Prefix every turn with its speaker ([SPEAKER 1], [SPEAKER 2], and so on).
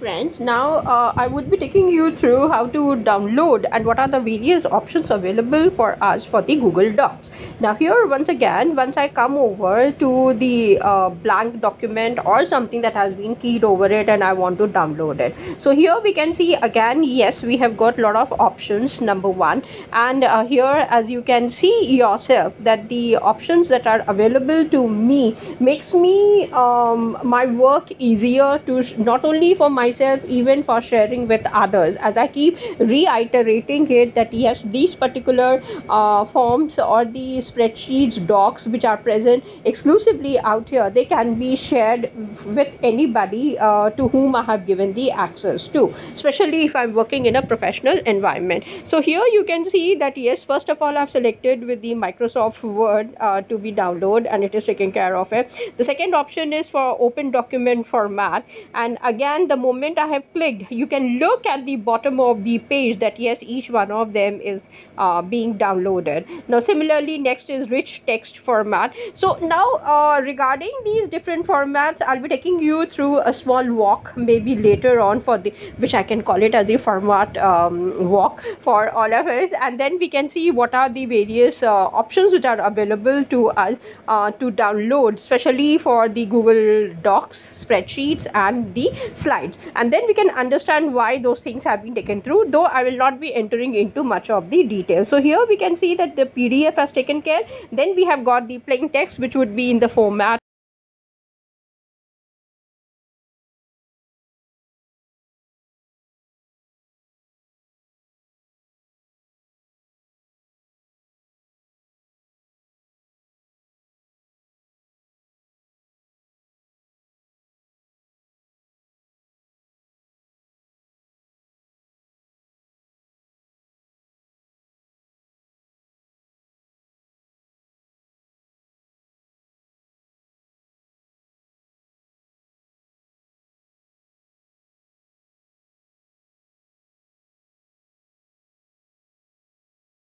[SPEAKER 1] friends now uh, I would be taking you through how to download and what are the various options available for us for the Google Docs. Now here once again once I come over to the uh, blank document or something that has been keyed over it and I want to download it. So here we can see again yes we have got a lot of options number one. And uh, here as you can see yourself that the options that are available to me makes me um, my work easier to not only for myself even for sharing with others as i keep reiterating it that yes these particular uh, forms or the spreadsheets docs which are present exclusively out here they can be shared with anybody uh, to whom i have given the access to especially if i'm working in a professional environment. So here you can see that yes first of all i've selected with the microsoft word uh, to be downloaded and it is taking care of it. The second option is for open document format. And again the moment I have clicked you can look at the bottom of the page that yes each one of them is uh, being downloaded. Now similarly next is rich text format. So now uh, regarding these different formats I'll be taking you through a small walk maybe later on for the which I can call it as a format um, walk for all of us. And then we can see what are the various uh, options which are available to us uh, to download especially for the Google Docs spreadsheets and the slides and then we can understand why those things have been taken through though I will not be entering into much of the details so here we can see that the PDF has taken care. Then we have got the plain text which would be in the format